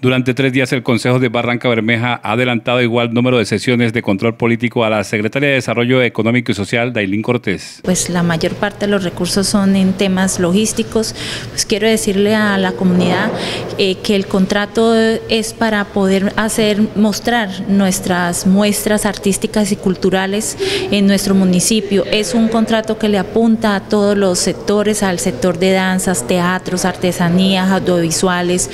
Durante tres días el Consejo de Barranca Bermeja ha adelantado igual número de sesiones de control político a la Secretaria de Desarrollo Económico y Social, Dailín Cortés. Pues la mayor parte de los recursos son en temas logísticos. Pues quiero decirle a la comunidad eh, que el contrato es para poder hacer, mostrar nuestras muestras artísticas y culturales en nuestro municipio. Es un contrato que le apunta a todos los sectores, al sector de danzas, teatros, artesanías, audiovisuales,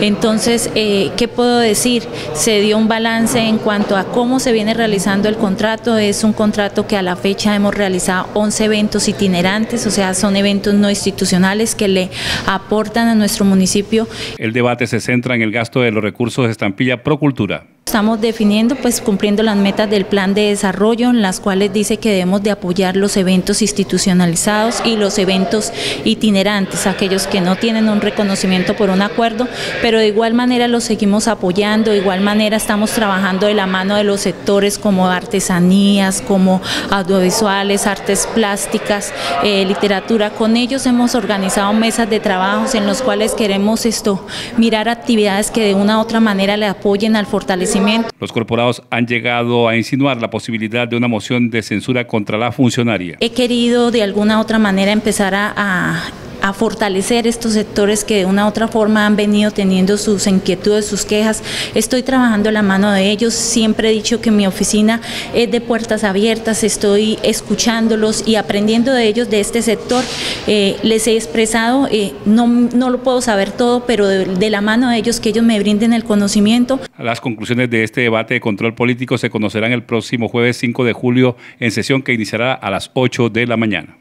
entonces, eh, ¿qué puedo decir? Se dio un balance en cuanto a cómo se viene realizando el contrato. Es un contrato que a la fecha hemos realizado 11 eventos itinerantes, o sea, son eventos no institucionales que le aportan a nuestro municipio. El debate se centra en el gasto de los recursos de estampilla Procultura. Estamos definiendo, pues cumpliendo las metas del plan de desarrollo, en las cuales dice que debemos de apoyar los eventos institucionalizados y los eventos itinerantes, aquellos que no tienen un reconocimiento por un acuerdo, pero de igual manera los seguimos apoyando, de igual manera estamos trabajando de la mano de los sectores como artesanías, como audiovisuales, artes plásticas, eh, literatura. Con ellos hemos organizado mesas de trabajos en los cuales queremos esto, mirar actividades que de una u otra manera le apoyen al fortalecimiento los corporados han llegado a insinuar la posibilidad de una moción de censura contra la funcionaria. He querido de alguna u otra manera empezar a a fortalecer estos sectores que de una u otra forma han venido teniendo sus inquietudes, sus quejas. Estoy trabajando la mano de ellos, siempre he dicho que mi oficina es de puertas abiertas, estoy escuchándolos y aprendiendo de ellos de este sector. Eh, les he expresado, eh, no, no, lo puedo saber todo, pero de, de la mano de ellos, que ellos me brinden el conocimiento. Las conclusiones de este debate de control político se conocerán el próximo jueves 5 de julio en sesión que iniciará a las 8 de la mañana.